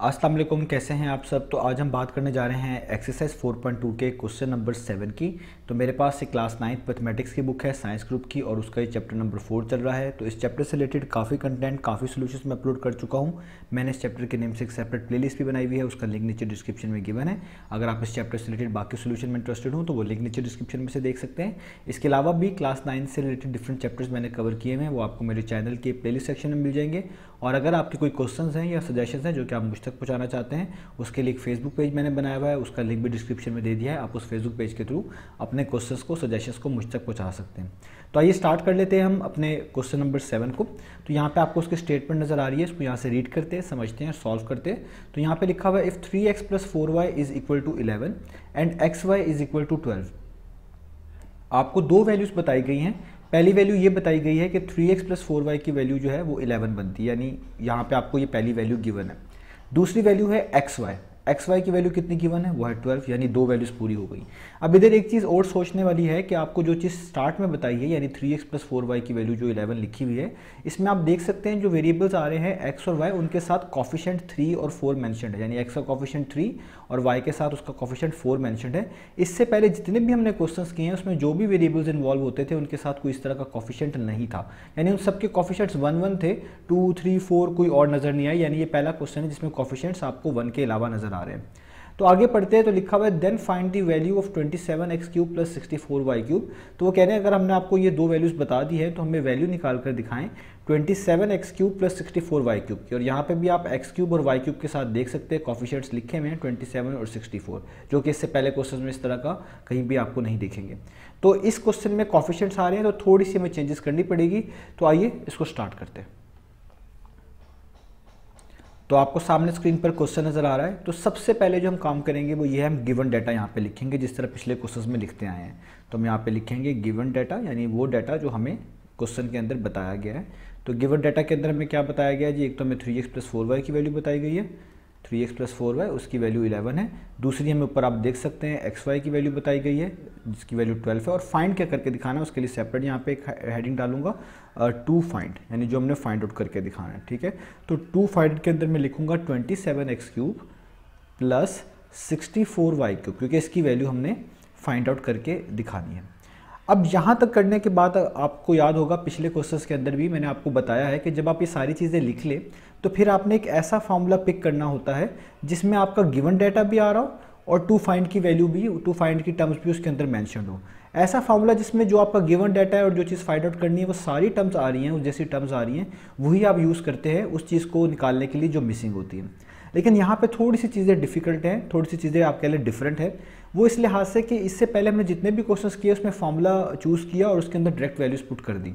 अस्सलाम वालेकुम, कैसे हैं आप सब? तो आज हम बात करने जा रहे हैं एक्सरसाइज 4.2 के क्वेश्चन नंबर सेवन की। तो मेरे पास एक क्लास नाइन्थ मैथमेटिक्स की बुक है, साइंस ग्रुप की, और उसका ये चैप्टर नंबर फोर चल रहा है। तो इस चैप्टर से रिलेटेड काफ़ी कंटेंट, काफ़ी सोल्यूशन मैं अपलोड कर चुका हूँ। मैंने इस चैप्टर के नेम से एक सेपरेट प्ले भी बनाई हुई है, उसका लिंक नीचे डिस्क्रिप्शन में गिवन है। अगर आप इस चैप्टर से रिलेटेड बाकी सोल्यूशन में इंटरेस्टेड हूँ तो वो लिंक नीचे डिस्क्रिप्शन में से देख सकते हैं। इसके अलावा भी क्लास नाइन्थ से रिलेटेड डिफरेंट चैप्टर्स मैंने कवर किए हैं, वो आपको मेरे चैनल के प्ले सेक्शन में मिल जाएँगे। और अगर आपके कोई क्वेश्चन हैं या सजेशन हैं जो कि आप मुझ तक पहुँचाना चाहते हैं, उसके लिए एक फेसबुक पेज मैंने बनाया हुआ है, उसका लिंक भी डिस्क्रिप्शन में दे दिया है, आप उस फेसबुक पेज के थ्रू अपने क्वेश्चंस को सजेशंस को मुझ तक पहुँचा सकते हैं। तो आइए स्टार्ट कर लेते हैं हम अपने क्वेश्चन नंबर सेवन को। तो यहाँ पर आपको उसकी स्टेटमेंट नज़र आ रही है इसको यहाँ से रीड करते हैं, समझते हैं सॉल्व करते हैं। तो यहाँ पे लिखा हुआ है if three x plus four y is equal to eleven and x y is equal to twelve आपको दो वैल्यूज़ बताई गई हैं पहली वैल्यू ये बताई गई है कि थ्री एक्स प्लस फोर की वैल्यू जो है वो इलेवन बनती है, यानी यहाँ पे आपको ये पहली वैल्यू गिवन है। दूसरी वैल्यू है एक्स वाई एक्स वाई की वैल्यू कितनी गिवन है? वो है ट्वेल्व यानी दो वैल्यूज़ पूरी हो गई। अब इधर एक चीज़ और सोचने वाली है कि आपको जो चीज़ स्टार्ट में बताई है, यानी three x plus four y की वैल्यू जो इलेवन लिखी हुई है, इसमें आप देख सकते हैं जो वेरिएबल्स आ रहे हैं एक्स और वाई उनके साथ कॉफिशेंट थ्री और फोर मैंशनड है। यानी एक्स का कॉफिशेंट थ्री और वाई के साथ उसका कॉफिशेंट फोर मैंशनड है। इससे पहले जितने भी हमने क्वेश्चन किए हैं, उसमें जो भी वेरिएबल्स इन्वॉल्व होते थे, उनके साथ कोई इस तरह का कॉफिशेंट नहीं था। यानी उन सबके कॉफिशेंट्स वन वन थे। टू थ्री फोर कोई और नज़र नहीं आया यानी ये पहला क्वेश्चन है जिसमें कॉफिशेंट्स आपको वन के अलावा नज़र आ रहे हैं। तो आगे पढ़ते हैं तो लिखा हुआ है then find the value of 27 x cube plus sixty four y cube तो वो कह रहे हैं, अगर हमने आपको ये दो वैल्यूज़ बता दी है तो हमें वैल्यू निकाल कर दिखाएँ 27 x cube plus sixty four y cube की। और यहाँ पे भी आप एक्स क्यूब और वाई क्यूब के साथ देख सकते हैं कॉफिशेट्स लिखे हुए हैं 27 और 64 जो कि इससे पहले क्वेश्चन में इस तरह का कहीं भी आपको नहीं देखेंगे। तो इस क्वेश्चन में कॉफिशेट्स आ रहे हैं तो थोड़ी सी हमें चेंजेस करनी पड़ेगी। तो आइए इसको स्टार्ट करते हैं। तो आपको सामने स्क्रीन पर क्वेश्चन नज़र आ रहा है। तो सबसे पहले जो हम काम करेंगे, वो ये हम गिवन डाटा यहाँ पे लिखेंगे, जिस तरह पिछले क्वेश्चन में लिखते आए हैं। तो हम यहाँ पे लिखेंगे गिवन डाटा यानी वो डाटा जो हमें क्वेश्चन के अंदर बताया गया है। तो गिवन डाटा के अंदर हमें क्या बताया गया जी? एक तो हमें three x plus four y की वैल्यू बताई गई है। Three x plus four y, उसकी वैल्यू इलेवन है। दूसरी हमें ऊपर आप देख सकते हैं, एक्स वाई की वैल्यू बताई गई है, जिसकी वैल्यू ट्वेल्व है। और फाइंड क्या करके दिखाना है, उसके लिए सेपरेट यहाँ पे एक हेडिंग डालूँगा टू फाइंड, यानी जो हमने फाइंड आउट करके दिखाना है, ठीक है? तो टू फाइंड के अंदर मैं लिखूँगा twenty seven x cube plus sixty four y cube, क्योंकि इसकी वैल्यू हमने फाइंड आउट करके दिखानी है। अब यहाँ तक करने के बाद आपको याद होगा, पिछले क्वेश्चन के अंदर भी मैंने आपको बताया है कि जब आप ये सारी चीज़ें लिख लें तो फिर आपने एक ऐसा फॉर्मूला पिक करना होता है, जिसमें आपका गिवन डाटा भी आ रहा हो और टू फाइंड की वैल्यू भी टू फाइंड की टर्म्स भी उसके अंदर मैंशन हो। ऐसा फॉर्मूला जिसमें जो आपका गिवन डाटा है और जो चीज़ फाइंड आउट करनी है, वो सारी टर्म्स आ रही हैं, उस जैसी टर्म्स आ रही हैं, वही आप यूज़ करते हैं उस चीज़ को निकालने के लिए जो मिसिंग होती है। लेकिन यहाँ पे थोड़ी सी चीज़ें डिफ़िकल्ट हैं, थोड़ी सी चीज़ें आपके लिए डिफरेंट है। वो इस लिहाज से कि इससे पहले हमने जितने भी क्वेश्चंस किए, उसमें फॉर्मूला चूज़ किया और उसके अंदर डायरेक्ट वैल्यूज़ पुट कर दी।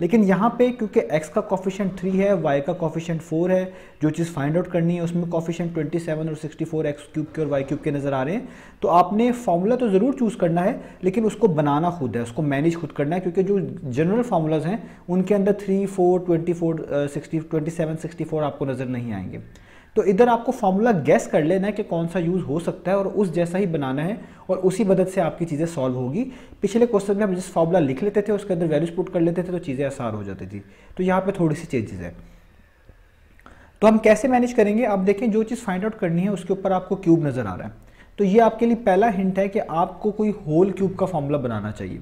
लेकिन यहाँ पे क्योंकि x का कॉफिशेंट थ्री है, y का कॉफिशेंट फोर है, जो चीज़ फाइंड आउट करनी है, उसमें कॉफिशेंट ट्वेंटी सेवन और सिक्सटी फोर एक्स क्यूब के और वाई क्यूब के नज़र आ रहे हैं। तो आपने फॉर्मूला तो ज़रूर चूज़ करना है, लेकिन उसको बनाना खुद है, उसको मैनेज खुद करना है, क्योंकि जो जनरल फार्मूलाज हैं, उनके अंदर three four twenty four sixty twenty seven sixty four आपको नज़र नहीं आएँगे। तो इधर आपको फॉर्मूला गैस कर लेना है कि कौन सा यूज़ हो सकता है और उस जैसा ही बनाना है और उसी मदद से आपकी चीज़ें सॉल्व होगी। पिछले क्वेश्चन में हम जिस फॉर्मूला लिख लेते थे, उसके अंदर वैल्यूज़ पुट कर लेते थे तो चीज़ें आसान हो जाती थी। तो यहाँ पे थोड़ी सी चेंजेस है। तो हम कैसे मैनेज करेंगे? आप देखें, जो चीज़ फाइंड आउट करनी है, उसके ऊपर आपको क्यूब नज़र आ रहा है। तो ये आपके लिए पहला हिंट है कि आपको कोई होल क्यूब का फॉर्मूला बनाना चाहिए।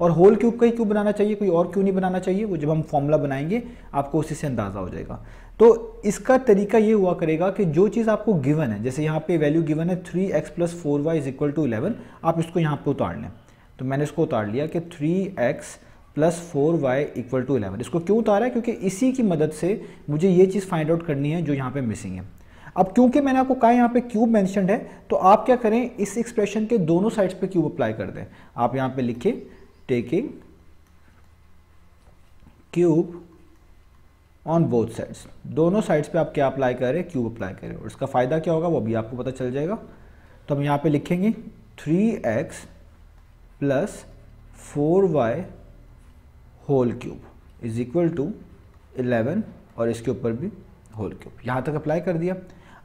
और होल क्यूब का ही क्यूब बनाना चाहिए, कोई और क्यों नहीं बनाना चाहिए, वो जब हम फॉर्मूला बनाएँगे, आपको उसी से अंदाज़ा हो जाएगा। तो इसका तरीका ये हुआ करेगा कि जो चीज़ आपको गिवन है, जैसे यहाँ पे वैल्यू गिवन है three x plus four y is equal to eleven आप इसको यहाँ पे उतार लें। तो मैंने इसको उतार लिया कि three x plus four y equal to eleven इसको क्यों उतारा है? क्योंकि इसी की मदद से मुझे ये चीज़ फाइंड आउट करनी है जो यहाँ पे मिसिंग है। अब क्योंकि मैंने आपको कहा यहाँ पे क्यूब मैंशनड है तो आप क्या करें? इस एक्सप्रेशन के दोनों साइड्स पे क्यूब अप्लाई कर दें। आप यहाँ पे लिखें taking cube on both sides दोनों साइड्स पे आप क्या अप्लाई करें? क्यूब अप्लाई करें। और इसका फ़ायदा क्या होगा? वो भी आपको पता चल जाएगा। तो हम यहाँ पे लिखेंगे three x plus four y whole cube is equal to eleven और इसके ऊपर भी होल क्यूब यहाँ तक अप्लाई कर दिया।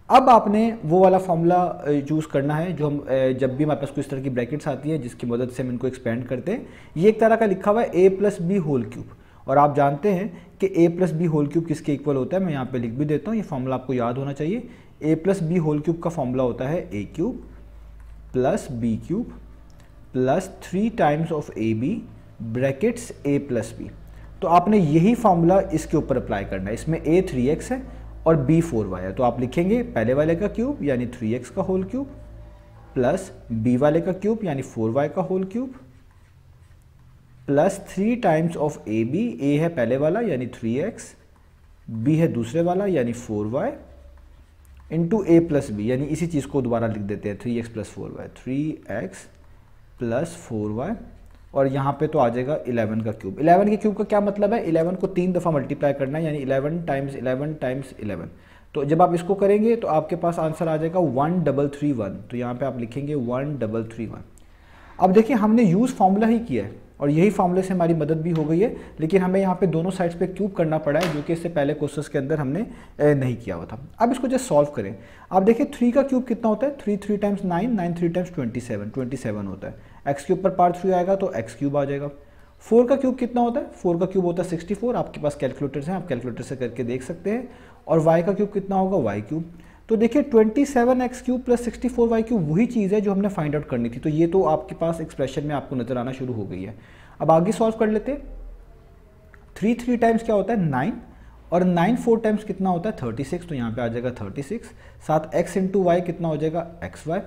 अब आपने वो वाला फॉर्मूला चूज़ करना है जो हम जब भी हमारे पास कुछ तरह की ब्रैकेट्स आती है जिसकी मदद से हम इनको एक्सपेंड करते हैं, ये एक तरह का लिखा हुआ है a plus b whole cube और आप जानते हैं कि a plus b whole cube किसके इक्वल होता है, मैं यहाँ पे लिख भी देता हूँ, ये फॉर्मूला आपको याद होना चाहिए। A plus b whole cube का फॉर्मूला होता है a cube plus b cube plus three times of a b brackets a plus b तो आपने यही फॉर्मूला इसके ऊपर अप्लाई करना है। इसमें ए थ्री एक्स है और बी फोर वाई है। तो आप लिखेंगे पहले वाले का क्यूब यानी थ्री एक्स का होल क्यूब प्लस बी वाले का क्यूब यानी फोर वाई का whole cube plus three times of a b a है पहले वाला, यानी थ्री एक्स बी है दूसरे वाला, यानी four y into a plus b यानी इसी चीज़ को दोबारा लिख देते हैं three x plus four y three x plus four y और यहाँ पे तो आ जाएगा 11 का क्यूब। 11 के क्यूब का क्या मतलब है? 11 को तीन दफ़ा मल्टीप्लाई करना है, यानी 11 टाइम्स 11 टाइम्स 11 तो जब आप इसको करेंगे तो आपके पास आंसर आ जाएगा वन डबल थ्री वन। तो यहाँ पे आप लिखेंगे वन डबल थ्री वन। अब देखिए, हमने यूज़ फार्मूला ही किया है, और यही फार्मूले से हमारी मदद भी हो गई है, लेकिन हमें यहाँ पे दोनों साइड्स पे क्यूब करना पड़ा है, जो कि इससे पहले क्वेश्चन के अंदर हमने नहीं किया हुआ था। अब इसको जस्ट सॉल्व करें। आप देखिए थ्री का क्यूब कितना होता है? Three three times nine nine three times twenty seven twenty seven होता है। एक्स क्यूब पर पार्ट थ्री आएगा तो एक्स क्यूब आ जाएगा। फोर का क्यूब कितना होता है? फोर का क्यूब होता है सिक्सटी फोर आपके पास कैलकुलेटर्स हैं, आप कैलकुलेटर से करके देख सकते हैं। और वाई का क्यूब कितना होगा? वाई क्यूब तो देखिए twenty seven x cube plus sixty four y cube वही चीज़ है जो हमने फाइंड आउट करनी थी। तो ये तो आपके पास एक्सप्रेशन में आपको नज़र आना शुरू हो गई है। अब आगे सॉल्व कर लेते हैं। थ्री थ्री टाइम्स क्या होता है? नाइन और नाइन फोर टाइम्स कितना होता है? थर्टी सिक्स तो यहाँ पे आ जाएगा थर्टी सिक्स साथ एक्स इंटू वाई कितना हो जाएगा? एक्स वाई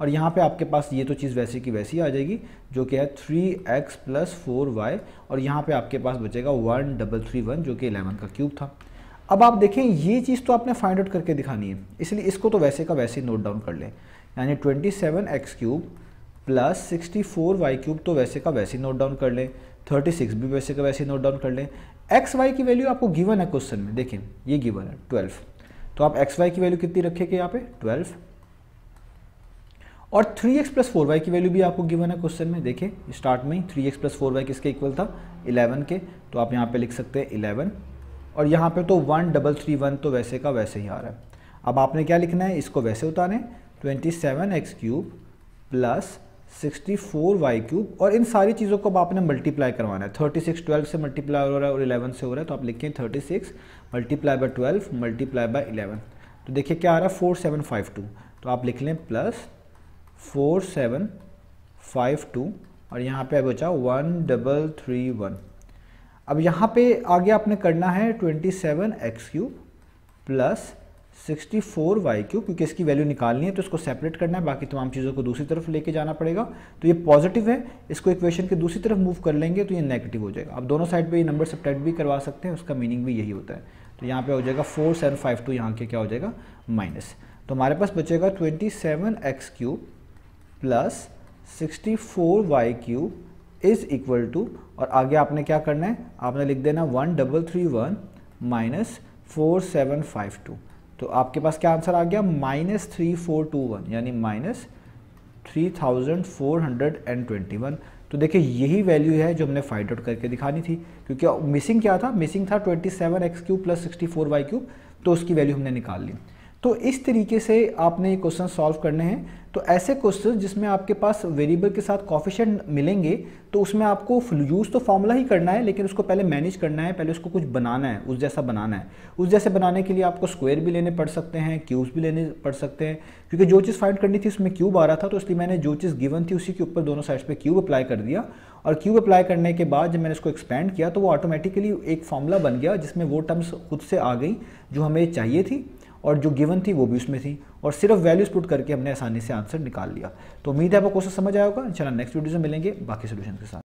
और यहाँ पे आपके पास ये तो चीज़ वैसे की वैसी आ जाएगी, जो कि है three x plus four y और यहाँ पे आपके पास बचेगा वन डबल थ्री वन जो कि इलेवन का क्यूब था। अब आप देखें, ये चीज़ तो आपने फाइंड आउट करके दिखानी है, इसलिए इसको तो वैसे का वैसे नोट डाउन कर लें। यानी twenty seven x cube plus sixty four y cube तो वैसे का वैसे नोट डाउन कर लें थर्टी सिक्स भी वैसे का वैसे नोट डाउन कर लें। एक्स वाई की वैल्यू आपको गिवन है क्वेश्चन में, देखें, ये गिवन है ट्वेल्व तो आप एक्स वाई की वैल्यू कितनी रखेंगे यहाँ पे? ट्वेल्व और थ्री एक्स प्लस फोर की वैल्यू भी आपको गिवन है क्वेश्चन में, देखें स्टार्ट में ही थ्री एक्स प्लस फोर किसके इक्वल था? इलेवन के। तो आप यहाँ पे लिख सकते हैं इलेवन और यहाँ पे तो वन डबल थ्री वन तो वैसे का वैसे ही आ रहा है। अब आपने क्या लिखना है? इसको वैसे उतारें। Twenty seven x cube plus sixty four y cube और इन सारी चीज़ों को अब आपने मल्टीप्लाई करवाना है। थर्टी सिक्स ट्वेल्व से मल्टीप्लाई हो रहा है और इलेवन से हो रहा है। तो आप लिखें thirty six multiply by twelve multiply by eleven तो देखिए क्या आ रहा है? फोर सेवन फाइव टू तो आप लिख लें plus four seven five two और यहाँ पे बचा वन डबल थ्री वन। अब यहाँ पे आगे आपने करना है twenty seven x cube plus sixty four y cube क्योंकि इसकी वैल्यू निकालनी है तो इसको सेपरेट करना है, बाकी तमाम चीज़ों को दूसरी तरफ़ लेके जाना पड़ेगा। तो ये पॉजिटिव है, इसको इक्वेशन के दूसरी तरफ़ मूव कर लेंगे तो ये नेगेटिव हो जाएगा। आप दोनों साइड पे ये नंबर सब्ट्रैक्ट भी करवा सकते हैं, उसका मीनिंग भी यही होता है। तो यहाँ पे हो जाएगा फोर सेवन फाइव टू, यहाँ के क्या हो जाएगा? माइनस। तो हमारे पास बचेगा twenty seven x cube plus sixty four y cube is equal to और आगे आपने क्या करना है? आपने लिख देना one double three one minus four seven five two तो आपके पास क्या आंसर आ गया? Minus three four two one यानी minus three thousand four hundred and twenty one तो देखिए, यही वैल्यू है जो हमने फाइंड आउट करके दिखानी थी, क्योंकि मिसिंग क्या था? मिसिंग था twenty seven x cube plus sixty four y cube तो उसकी वैल्यू हमने निकाल ली। तो इस तरीके से आपने ये क्वेश्चन सॉल्व करने हैं। तो ऐसे क्वेश्चन जिसमें आपके पास वेरिएबल के साथ कॉफिशेंट मिलेंगे तो उसमें आपको यूज़ तो फॉर्मूला ही करना है, लेकिन उसको पहले मैनेज करना है, पहले उसको कुछ बनाना है, उस जैसा बनाना है। उस जैसे बनाने के लिए आपको स्क्वायर भी लेने पड़ सकते हैं क्यूब्स भी लेने पड़ सकते हैं, क्योंकि जो चीज़ फाइंड करनी थी उसमें क्यूब आ रहा था तो इसलिए मैंने जो चीज़ गिवन थी उसी के ऊपर दोनों साइड्स पर क्यूब अप्लाई कर दिया। और क्यूब अप्लाई करने के बाद जब मैंने इसको एक्सपेंड किया तो वो ऑटोमेटिकली एक फॉर्मूला बन गया, जिसमें वो टर्म्स खुद से आ गई, जो हमें चाहिए थी। और जो गिवन थी वो भी उसमें थी और सिर्फ़ वैल्यूज़ पुट करके हमने आसानी से आंसर निकाल लिया। तो उम्मीद है आपको क्वेश्चन समझ आया होगा। इंशाल्लाह नेक्स्ट वीडियो में मिलेंगे। बाकी सोल्यूशन के साथ।